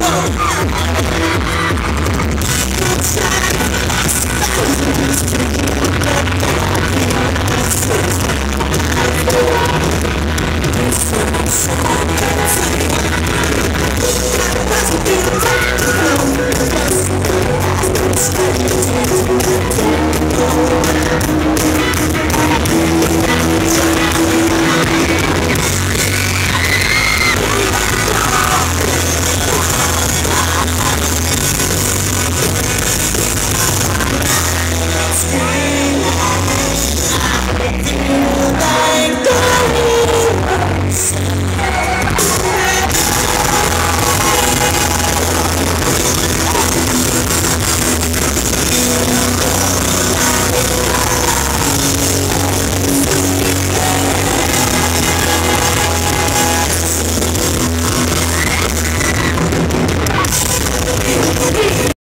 Oh, stay.